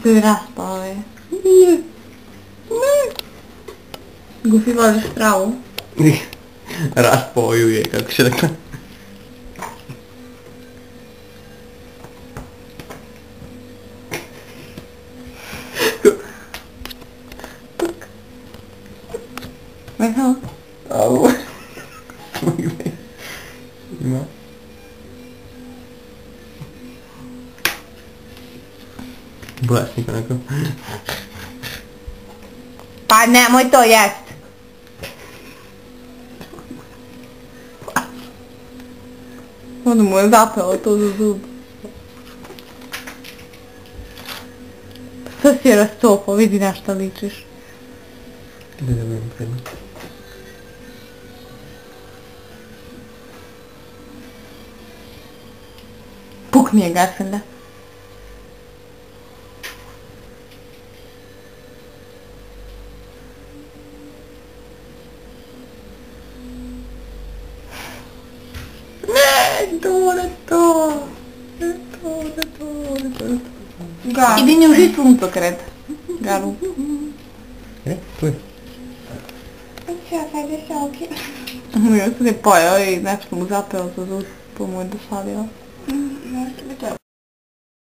Isto raspa, é. Goofy wolisz strzału? Raz pojuje, jak się tak... Michał? Au. Blesnik onako. Pa nemoj to jest. Ono mu je zapelo to za zub. Sve si je rastopao, vidi na šta ličiš. Ne da mi je prema. Pukni je gasenda. Pukni je gasenda. Ne, to, ne to. Ne to, ne to, ne to. Galu. Idi nju žit punto cred. Galu. E, tu je. Ja, sai deixar o que... Eu